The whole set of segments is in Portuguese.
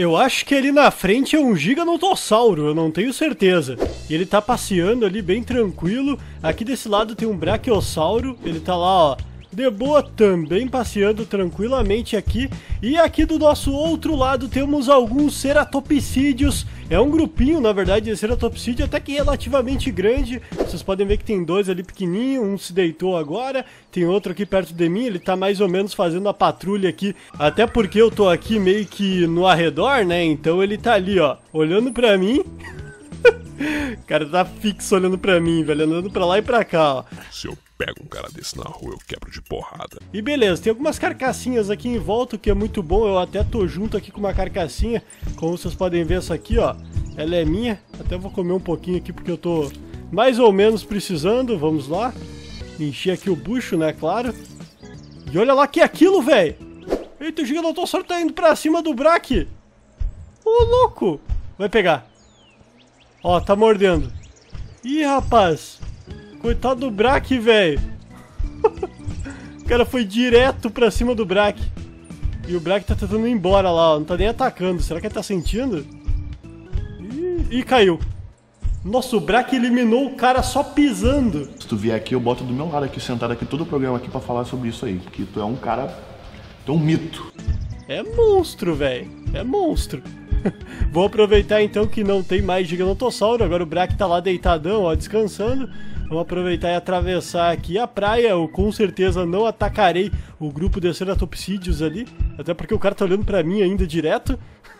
Eu acho que ali na frente é um giganotossauro, eu não tenho certeza. E ele tá passeando ali bem tranquilo. Aqui desse lado tem um brachiossauro, ele tá lá, ó, de boa também passeando tranquilamente aqui. E aqui do nosso outro lado temos alguns ceratopsídeos. É um grupinho, na verdade, de ceratopsídeo até que relativamente grande. Vocês podem ver que tem dois ali pequenininho, um se deitou agora, tem outro aqui perto de mim, ele tá mais ou menos fazendo a patrulha aqui. Até porque eu tô aqui meio que no arredor, né? Então ele tá ali, ó, olhando pra mim. o cara tá fixo olhando pra mim, velho, andando pra lá e pra cá, ó. Se eu pego um cara desse na rua, eu quebro de porrada. E beleza, tem algumas carcassinhas aqui em volta, o que é muito bom. Eu até tô junto aqui com uma carcassinha. Como vocês podem ver, essa aqui, ó, ela é minha. Até vou comer um pouquinho aqui porque eu tô mais ou menos precisando. Vamos lá. Encher aqui o bucho, né, claro. E olha lá que é aquilo, velho. Eita, o Gigantossauro tá indo pra cima do Braque. Ô, louco. Vai pegar. Ó, tá mordendo. Ih, rapaz. Coitado do Braque, velho. o cara foi direto pra cima do Braque. E o Braque tá tentando ir embora lá, ó. Não tá nem atacando. Será que ele tá sentindo? Ih, Ih caiu. Nossa, o Braque eliminou o cara só pisando. Se tu vier aqui, eu boto do meu lado aqui, sentado aqui, todo o programa aqui pra falar sobre isso aí. Porque tu é um cara. Tu é um mito. É monstro, velho. É monstro. Vou aproveitar então que não tem mais Gigantossauro. Agora o Braque tá lá deitadão, ó, descansando. Vamos aproveitar e atravessar aqui a praia. Eu com certeza não atacarei o grupo de ceratopsídeos ali. Até porque o cara tá olhando pra mim ainda direto.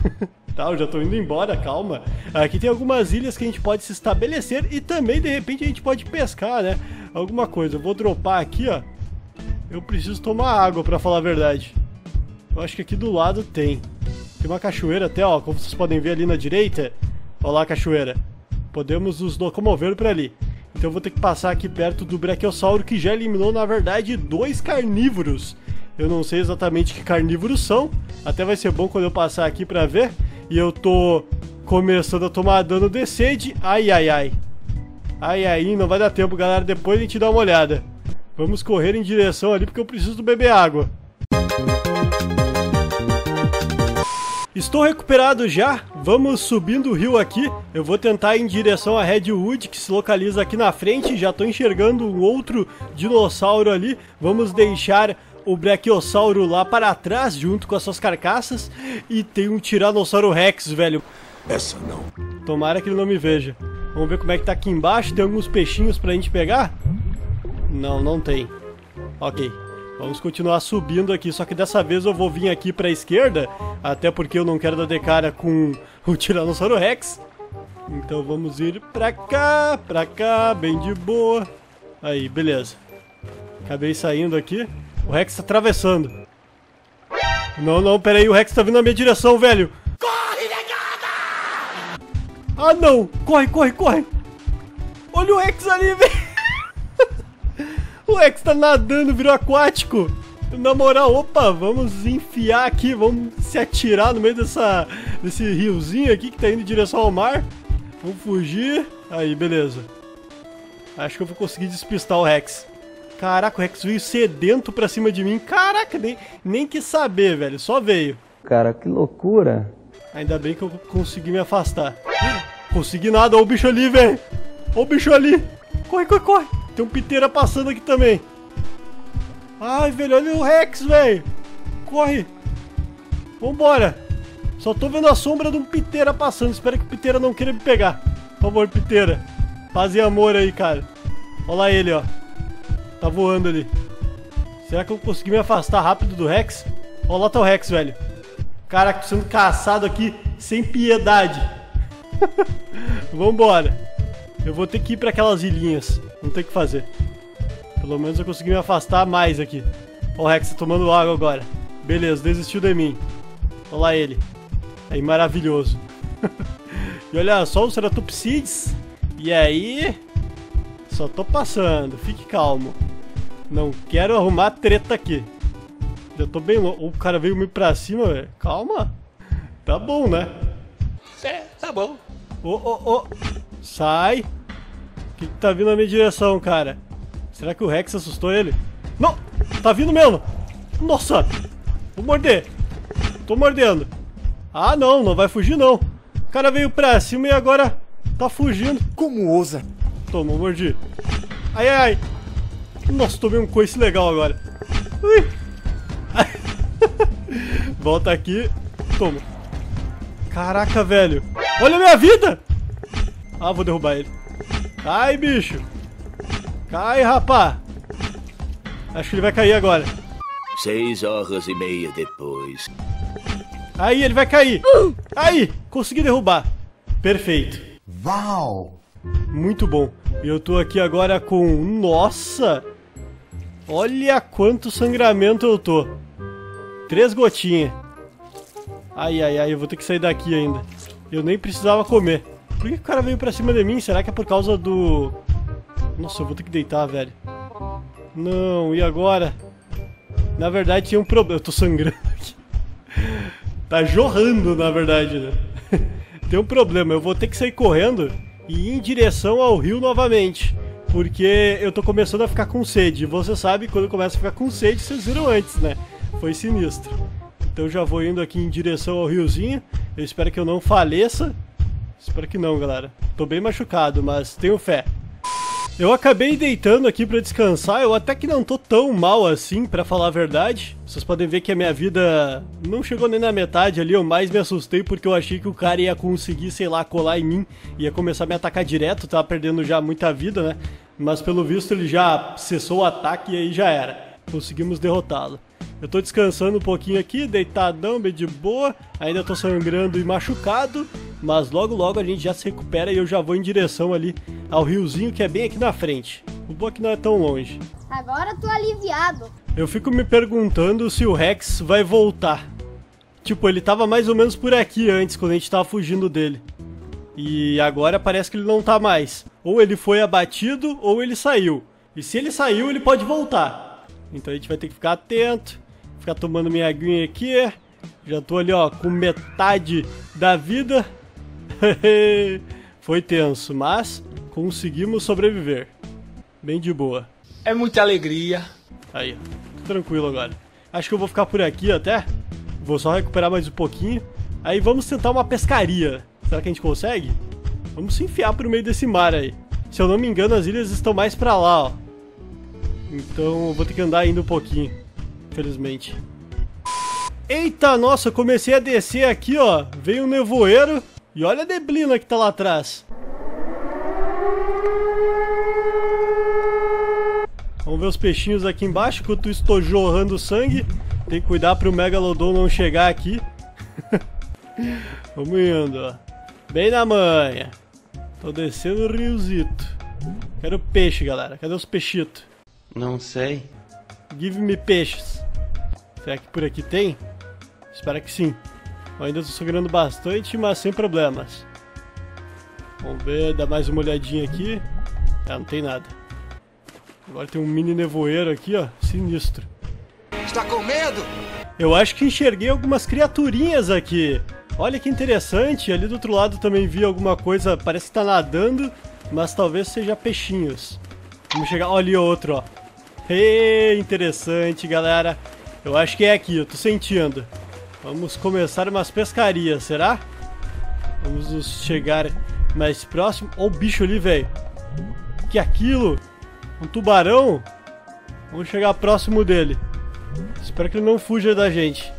tá, eu já tô indo embora, calma. Aqui tem algumas ilhas que a gente pode se estabelecer e também de repente a gente pode pescar, né? Alguma coisa. Eu vou dropar aqui, ó. Eu preciso tomar água, pra falar a verdade. Eu acho que aqui do lado tem. Tem uma cachoeira até, ó. Como vocês podem ver ali na direita. Olha lá a cachoeira. Podemos nos locomover por ali. Então eu vou ter que passar aqui perto do Brachiosauro, que já eliminou, na verdade, dois carnívoros. Eu não sei exatamente que carnívoros são. Até vai ser bom quando eu passar aqui pra ver. E eu tô começando a tomar dano de sede. Ai, ai, ai. Ai, ai, não vai dar tempo, galera. Depois a gente dá uma olhada. Vamos correr em direção ali, porque eu preciso beber água. Estou recuperado já, vamos subindo o rio aqui. Eu vou tentar ir em direção a Redwood, que se localiza aqui na frente. Já estou enxergando um outro dinossauro ali. Vamos deixar o Brachiosauro lá para trás, junto com as suas carcaças. E tem um Tiranossauro Rex, velho. Essa não. Tomara que ele não me veja. Vamos ver como é que tá aqui embaixo. Tem alguns peixinhos pra gente pegar? Não, não tem. Ok. Vamos continuar subindo aqui, só que dessa vez eu vou vir aqui pra esquerda, até porque eu não quero dar de cara com o Tiranossauro Rex. Então vamos ir pra cá, pra cá, bem de boa. Aí, beleza. Acabei saindo aqui. O Rex tá atravessando. Não, não, pera aí, o Rex tá vindo na minha direção, velho. Corre, negada! Ah, não! Corre, corre, corre! Olha o Rex ali, velho! O Rex tá nadando, virou aquático. Na moral, opa, vamos enfiar aqui, vamos se atirar no meio dessa, desse riozinho aqui que tá indo em direção ao mar. Vamos fugir. Aí, beleza. Acho que eu vou conseguir despistar o Rex. Caraca, o Rex veio sedento pra cima de mim. Caraca, nem, nem quis saber, velho. Só veio. Cara, que loucura. Ainda bem que eu consegui me afastar. Consegui nada, olha o bicho ali, velho. Olha o bicho ali. Corre, corre, corre. Tem um piteira passando aqui também. Ai, velho, olha o Rex, velho. Corre. Vambora. Só tô vendo a sombra de um piteira passando. Espero que o piteira não queira me pegar. Por favor, piteira. Paz e amor aí, cara. Olha lá ele, ó. Tá voando ali. Será que eu consegui me afastar rápido do Rex? Olha lá tá o Rex, velho. Caraca, tô sendo caçado aqui sem piedade. Vambora. Eu vou ter que ir pra aquelas ilhinhas. Não tem o que fazer. Pelo menos eu consegui me afastar mais aqui. Ó, o Rex tá tomando água agora. Beleza, desistiu de mim. Olha lá ele. Aí, maravilhoso. e olha só o Ceratopsides. E aí... Só tô passando, fique calmo. Não quero arrumar treta aqui. Já tô bem louco. O cara veio meio pra cima, velho. Calma. Tá bom, né? É, tá bom. Ô, ô, ô. Sai. O que, que tá vindo na minha direção, cara? Será que o Rex assustou ele? Não! Tá vindo mesmo! Nossa! Vou morder! Tô mordendo! Ah, não, não vai fugir não. O cara veio pra cima e agora tá fugindo. Como ousa? Toma, mordi. Ai, ai, ai. Nossa, tomei um coice legal agora. Ui. Volta aqui. Toma. Caraca, velho. Olha a minha vida. Ah, vou derrubar ele. Cai, bicho. Cai, rapá. Acho que ele vai cair agora. Seis horas e meia depois. Aí, ele vai cair. Aí, consegui derrubar. Perfeito. Uau! Muito bom. E eu tô aqui agora com... Nossa! Olha quanto sangramento eu tô. Três gotinhas. Ai, ai, ai, eu vou ter que sair daqui ainda. Eu nem precisava comer. Por que o cara veio pra cima de mim? Será que é por causa do... Nossa, eu vou ter que deitar, velho. Não, e agora? Na verdade tinha um problema. Eu tô sangrando aqui. Tá jorrando, na verdade, né? Tem um problema, eu vou ter que sair correndo e ir em direção ao rio novamente. Porque eu tô começando a ficar com sede. E você sabe, quando começa a ficar com sede, vocês viram antes, né? Foi sinistro. Então já vou indo aqui em direção ao riozinho. Eu espero que eu não faleça. Espero que não, galera. Tô bem machucado, mas tenho fé. Eu acabei deitando aqui pra descansar, eu até que não tô tão mal assim, pra falar a verdade. Vocês podem ver que a minha vida não chegou nem na metade ali, eu mais me assustei porque eu achei que o cara ia conseguir, sei lá, colar em mim, ia começar a me atacar direto, tava perdendo já muita vida, né? Mas pelo visto ele já cessou o ataque e aí já era. Conseguimos derrotá-lo. Eu tô descansando um pouquinho aqui, deitadão, bem de boa. Ainda tô sangrando e machucado, mas logo logo a gente já se recupera e eu já vou em direção ali ao riozinho que é bem aqui na frente. O bom que não é tão longe. Agora tô aliviado. Eu fico me perguntando se o Rex vai voltar. Tipo, ele tava mais ou menos por aqui antes, quando a gente tava fugindo dele. E agora parece que ele não tá mais. Ou ele foi abatido, ou ele saiu. E se ele saiu, ele pode voltar. Então a gente vai ter que ficar atento. Ficar tomando minha aguinha aqui. Já tô ali, ó, com metade da vida. Foi tenso, mas conseguimos sobreviver. Bem de boa. É muita alegria. Aí. Tô tranquilo agora. Acho que eu vou ficar por aqui até. Vou só recuperar mais um pouquinho. Aí vamos tentar uma pescaria. Será que a gente consegue? Vamos se enfiar pro meio desse mar aí. Se eu não me engano, as ilhas estão mais pra lá, ó. Então eu vou ter que andar ainda um pouquinho. Infelizmente. Eita, nossa, comecei a descer aqui, ó. Veio um nevoeiro. E olha a neblina que tá lá atrás. Vamos ver os peixinhos aqui embaixo, enquanto eu estou jorrando sangue. Tem que cuidar pro Megalodon não chegar aqui. Vamos indo, ó. Bem na manha. Tô descendo o riozito. Quero peixe, galera. Cadê os peixitos? Não sei. Give me peixes. Será que por aqui tem? Espero que sim. Eu ainda tô sangrando bastante, mas sem problemas. Vamos ver, dar mais uma olhadinha aqui. Ah, não tem nada. Agora tem um mini nevoeiro aqui, ó. Sinistro. Está com medo? Eu acho que enxerguei algumas criaturinhas aqui. Olha que interessante. Ali do outro lado também vi alguma coisa. Parece que tá nadando, mas talvez seja peixinhos. Vamos chegar. Olha ali outro, ó. Hey, interessante, galera. Eu acho que é aqui, eu tô sentindo. Vamos começar umas pescarias, será? Vamos nos chegar mais próximo. Olha o bicho ali, velho. Que é aquilo? Um tubarão? Vamos chegar próximo dele. Espero que ele não fuja da gente.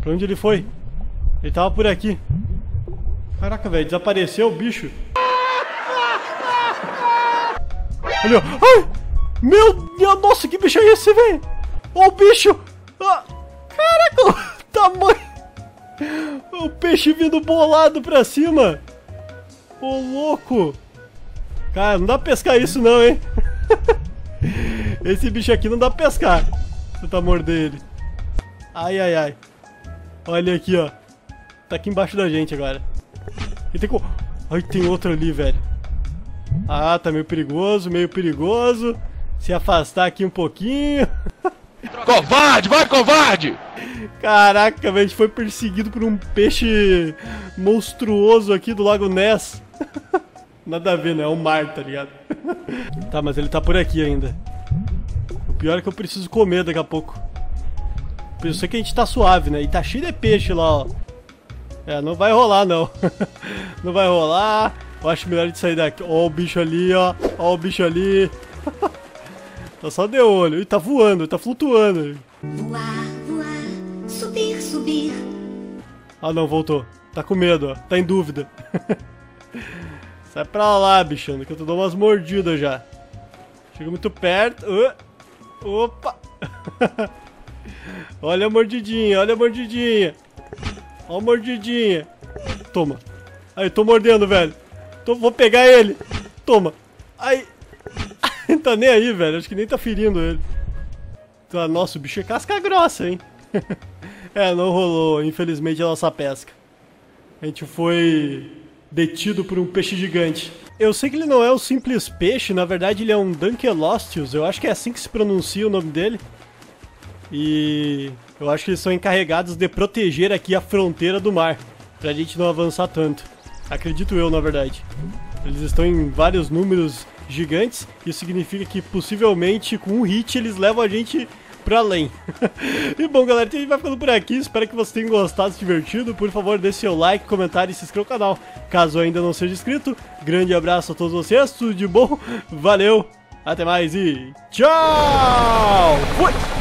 Pra onde ele foi? Ele tava por aqui. Caraca, velho, desapareceu o bicho. Olha, ai! Meu nossa, que bicho é esse, velho? Ó o bicho! O peixe vindo bolado pra cima! Ô, louco! Cara, não dá pra pescar isso não, hein? Esse bicho aqui não dá pra pescar. Tentar morder ele. Ai, ai, ai. Olha aqui, ó. Tá aqui embaixo da gente agora. E tem. Ai, tem outro ali, velho. Ah, tá meio perigoso, meio perigoso. Se afastar aqui um pouquinho. Covarde, vai covarde! Caraca, velho, a gente foi perseguido por um peixe monstruoso aqui do Lago Ness. Nada a ver, né? É o mar, tá ligado? tá, mas ele tá por aqui ainda. O pior é que eu preciso comer daqui a pouco. Eu sei que a gente tá suave, né? E tá cheio de peixe lá, ó. É, não vai rolar, não. não vai rolar. Eu acho melhor de sair daqui. Ó o bicho ali, ó. Ó o bicho ali. Tá só de olho. Ih, tá voando, tá flutuando. Voar, voar, subir, subir. Ah, não, voltou. Tá com medo, ó. Tá em dúvida. Sai pra lá, bichano, que eu tô dando umas mordidas já. Chega muito perto. Uh, opa! olha a mordidinha, olha a mordidinha. Olha a mordidinha. Toma. Aí, tô mordendo, velho. Tô, vou pegar ele. Toma. Aí. Tá nem aí, velho. Acho que nem tá ferindo ele. Tá, nossa, o bicho é casca grossa, hein? é, não rolou, infelizmente, a nossa pesca. A gente foi detido por um peixe gigante. Eu sei que ele não é um simples peixe, na verdade ele é um Dunkelostius, eu acho que é assim que se pronuncia o nome dele. E eu acho que eles são encarregados de proteger aqui a fronteira do mar, pra gente não avançar tanto. Acredito eu, na verdade. Eles estão em vários números gigantes, isso significa que possivelmente com um hit eles levam a gente pra além. e bom, galera, então a gente vai ficando por aqui. Espero que vocês tenham gostado, se divertido. Por favor, deixe seu like, comentário e se inscreva no canal, caso ainda não seja inscrito. Grande abraço a todos vocês, tudo de bom, valeu, até mais e tchau! Fui!